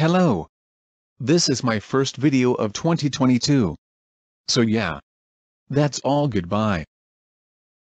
Hello. This is my first video of 2022. So yeah. That's all goodbye.